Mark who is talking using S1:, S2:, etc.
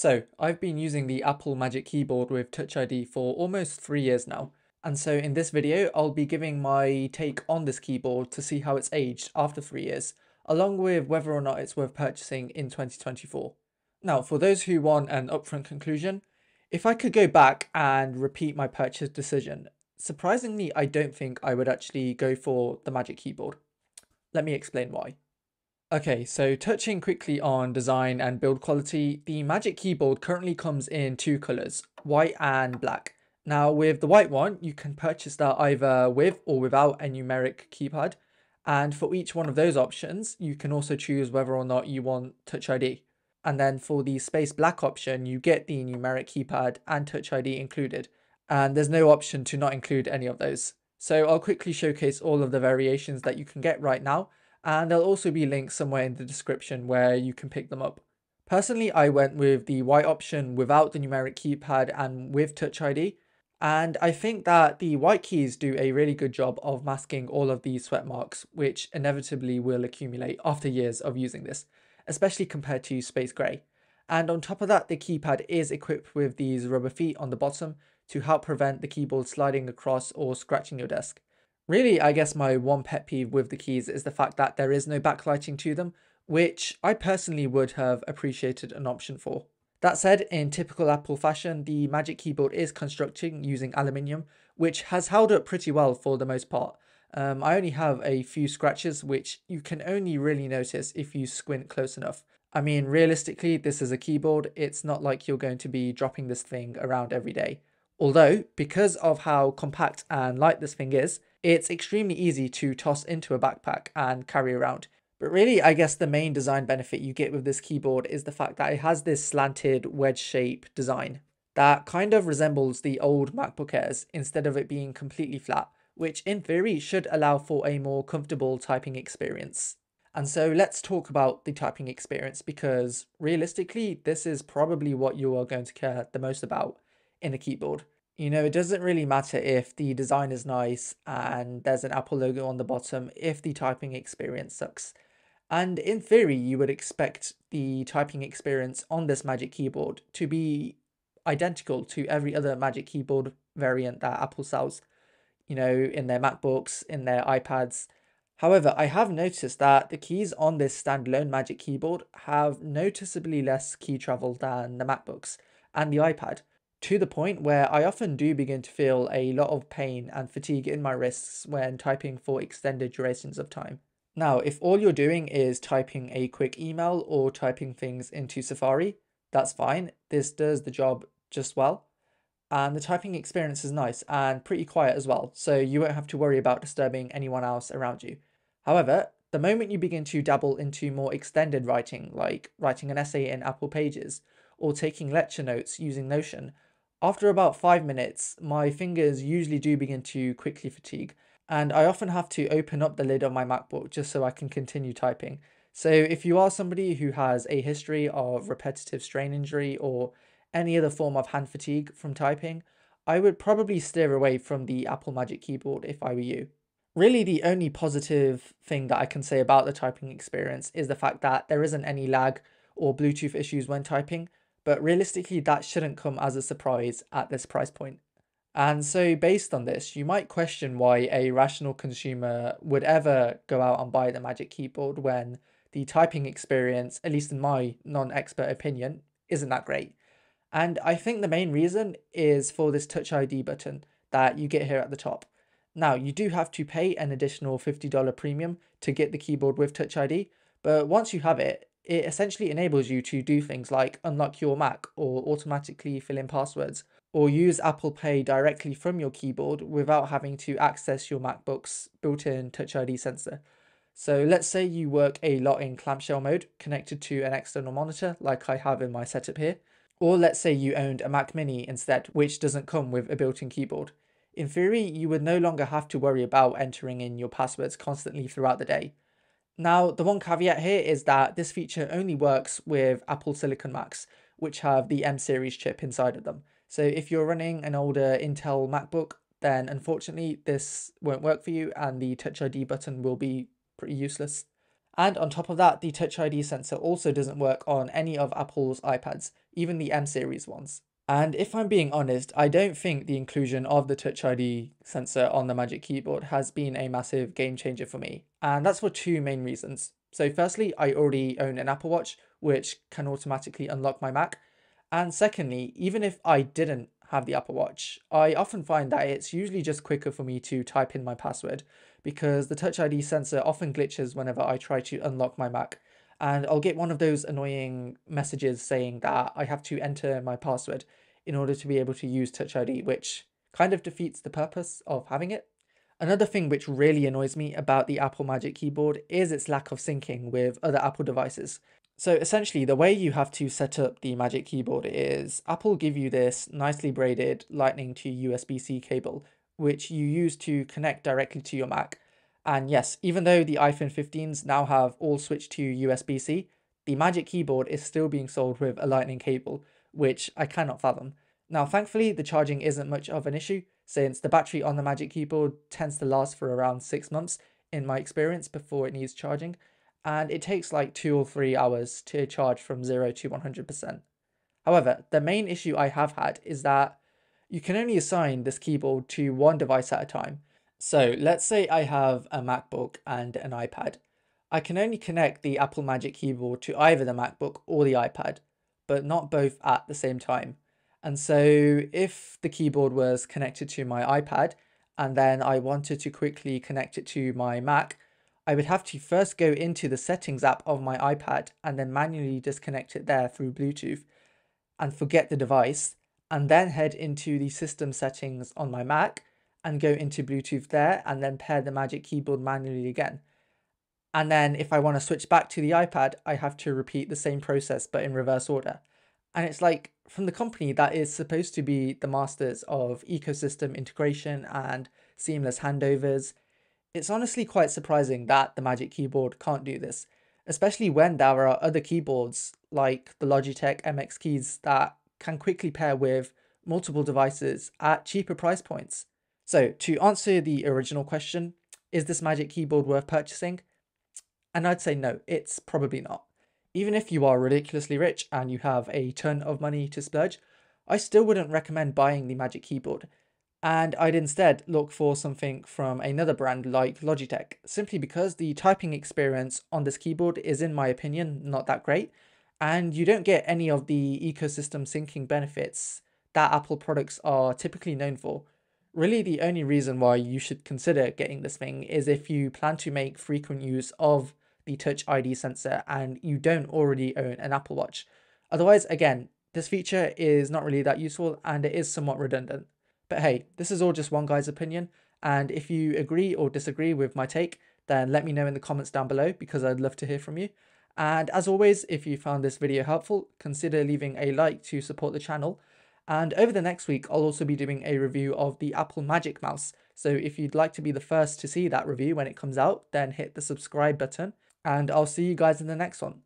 S1: So, I've been using the Apple Magic Keyboard with Touch ID for almost three years now. And so in this video, I'll be giving my take on this keyboard to see how it's aged after three years, along with whether or not it's worth purchasing in 2024. Now, for those who want an upfront conclusion, if I could go back and repeat my purchase decision, surprisingly, I don't think I would actually go for the Magic Keyboard. Let me explain why. Okay, so touching quickly on design and build quality, the Magic Keyboard currently comes in two colors, white and black. Now with the white one, you can purchase that either with or without a numeric keypad. And for each one of those options, you can also choose whether or not you want Touch ID. And then for the space black option, you get the numeric keypad and Touch ID included. And there's no option to not include any of those. So I'll quickly showcase all of the variations that you can get right now and there'll also be links somewhere in the description where you can pick them up. Personally, I went with the white option without the numeric keypad and with Touch ID, and I think that the white keys do a really good job of masking all of these sweat marks, which inevitably will accumulate after years of using this, especially compared to Space Grey. And on top of that, the keypad is equipped with these rubber feet on the bottom to help prevent the keyboard sliding across or scratching your desk. Really, I guess my one pet peeve with the keys is the fact that there is no backlighting to them, which I personally would have appreciated an option for. That said, in typical Apple fashion, the Magic Keyboard is constructing using aluminium, which has held up pretty well for the most part. Um, I only have a few scratches, which you can only really notice if you squint close enough. I mean, realistically, this is a keyboard. It's not like you're going to be dropping this thing around every day. Although, because of how compact and light this thing is, it's extremely easy to toss into a backpack and carry around. But really, I guess the main design benefit you get with this keyboard is the fact that it has this slanted wedge shape design that kind of resembles the old MacBook Airs instead of it being completely flat, which in theory should allow for a more comfortable typing experience. And so let's talk about the typing experience because realistically, this is probably what you are going to care the most about in a keyboard. You know, it doesn't really matter if the design is nice and there's an Apple logo on the bottom if the typing experience sucks. And in theory, you would expect the typing experience on this Magic Keyboard to be identical to every other Magic Keyboard variant that Apple sells, you know, in their MacBooks, in their iPads. However, I have noticed that the keys on this standalone Magic Keyboard have noticeably less key travel than the MacBooks and the iPad to the point where I often do begin to feel a lot of pain and fatigue in my wrists when typing for extended durations of time. Now, if all you're doing is typing a quick email or typing things into Safari, that's fine. This does the job just well. And the typing experience is nice and pretty quiet as well, so you won't have to worry about disturbing anyone else around you. However, the moment you begin to dabble into more extended writing, like writing an essay in Apple Pages or taking lecture notes using Notion, after about five minutes, my fingers usually do begin to quickly fatigue, and I often have to open up the lid of my MacBook just so I can continue typing. So if you are somebody who has a history of repetitive strain injury or any other form of hand fatigue from typing, I would probably steer away from the Apple Magic Keyboard if I were you. Really, the only positive thing that I can say about the typing experience is the fact that there isn't any lag or Bluetooth issues when typing, but realistically, that shouldn't come as a surprise at this price point. And so, based on this, you might question why a rational consumer would ever go out and buy the Magic Keyboard when the typing experience, at least in my non expert opinion, isn't that great. And I think the main reason is for this Touch ID button that you get here at the top. Now, you do have to pay an additional $50 premium to get the keyboard with Touch ID, but once you have it, it essentially enables you to do things like unlock your Mac or automatically fill in passwords or use Apple Pay directly from your keyboard without having to access your MacBook's built-in Touch ID sensor. So let's say you work a lot in clamshell mode connected to an external monitor like I have in my setup here, or let's say you owned a Mac mini instead which doesn't come with a built-in keyboard. In theory, you would no longer have to worry about entering in your passwords constantly throughout the day. Now, the one caveat here is that this feature only works with Apple Silicon Macs, which have the M series chip inside of them. So if you're running an older Intel MacBook, then unfortunately this won't work for you and the Touch ID button will be pretty useless. And on top of that, the Touch ID sensor also doesn't work on any of Apple's iPads. even the M series ones. And if I'm being honest, I don't think the inclusion of the Touch ID sensor on the Magic Keyboard has been a massive game changer for me. And that's for two main reasons. So firstly, I already own an Apple Watch, which can automatically unlock my Mac. And secondly, even if I didn't have the Apple Watch, I often find that it's usually just quicker for me to type in my password because the Touch ID sensor often glitches whenever I try to unlock my Mac. And I'll get one of those annoying messages saying that I have to enter my password in order to be able to use Touch ID, which kind of defeats the purpose of having it. Another thing which really annoys me about the Apple Magic Keyboard is its lack of syncing with other Apple devices. So essentially the way you have to set up the Magic Keyboard is Apple give you this nicely braided lightning to USB-C cable which you use to connect directly to your Mac. And yes, even though the iPhone 15s now have all switched to USB-C, the Magic Keyboard is still being sold with a lightning cable, which I cannot fathom. Now, thankfully, the charging isn't much of an issue, since the battery on the Magic Keyboard tends to last for around 6 months in my experience before it needs charging, and it takes like 2 or 3 hours to charge from 0 to 100%. However, the main issue I have had is that you can only assign this keyboard to one device at a time. So let's say I have a MacBook and an iPad. I can only connect the Apple Magic Keyboard to either the MacBook or the iPad but not both at the same time. And so if the keyboard was connected to my iPad and then I wanted to quickly connect it to my Mac, I would have to first go into the settings app of my iPad and then manually disconnect it there through Bluetooth and forget the device and then head into the system settings on my Mac and go into Bluetooth there and then pair the Magic Keyboard manually again. And then if I want to switch back to the iPad, I have to repeat the same process but in reverse order. And it's like from the company that is supposed to be the masters of ecosystem integration and seamless handovers, it's honestly quite surprising that the Magic Keyboard can't do this, especially when there are other keyboards like the Logitech MX keys that can quickly pair with multiple devices at cheaper price points. So, to answer the original question, is this Magic Keyboard worth purchasing? And I'd say no, it's probably not. Even if you are ridiculously rich and you have a ton of money to splurge, I still wouldn't recommend buying the Magic Keyboard. And I'd instead look for something from another brand like Logitech, simply because the typing experience on this keyboard is, in my opinion, not that great, and you don't get any of the ecosystem syncing benefits that Apple products are typically known for. Really, the only reason why you should consider getting this thing is if you plan to make frequent use of the Touch ID sensor and you don't already own an Apple Watch. Otherwise, again, this feature is not really that useful and it is somewhat redundant. But hey, this is all just one guy's opinion, and if you agree or disagree with my take, then let me know in the comments down below because I'd love to hear from you. And as always, if you found this video helpful, consider leaving a like to support the channel. And over the next week, I'll also be doing a review of the Apple Magic Mouse. So if you'd like to be the first to see that review when it comes out, then hit the subscribe button and I'll see you guys in the next one.